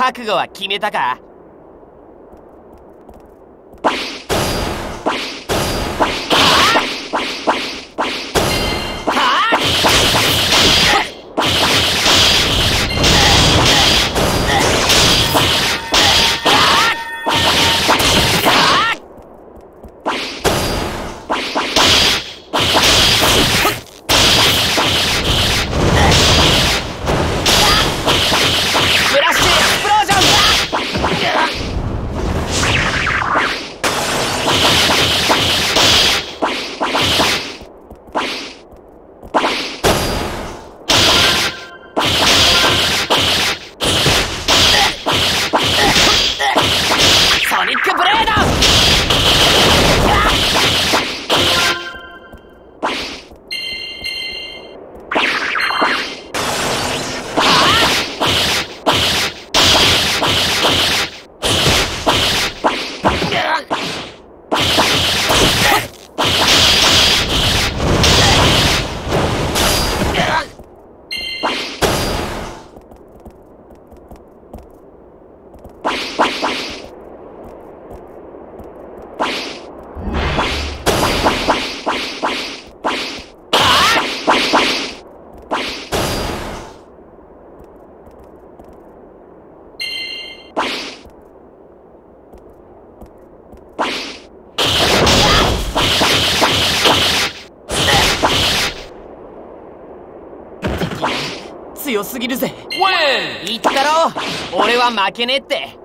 覚悟は決めたか？強すぎるぜ。言ったろ俺は負けねえって